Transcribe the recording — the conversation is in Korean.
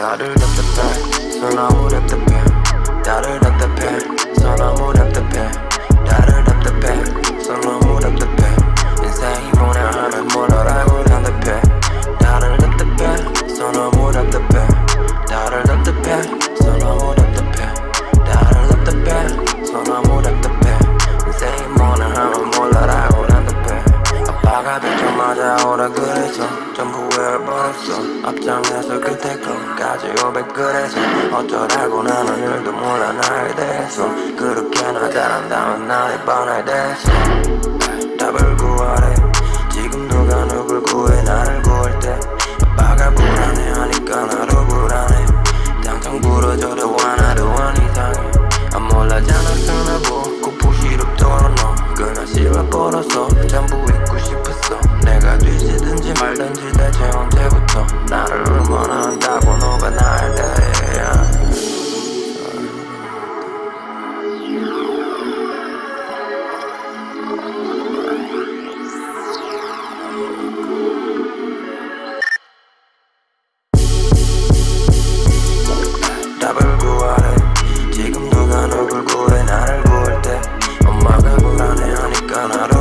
나를 답답해. 서 너무 답답해 나를 답답해. 서 너무 답답해 뵙자마자 오라 그래서 전부 외워버렸어. 앞장에서 거까지 500그래서 어쩌라고 나는 일도 몰라 나에 대해서. 그렇게나 잘한다면 나의 뻔할 대해서. 답을 구하 I'm not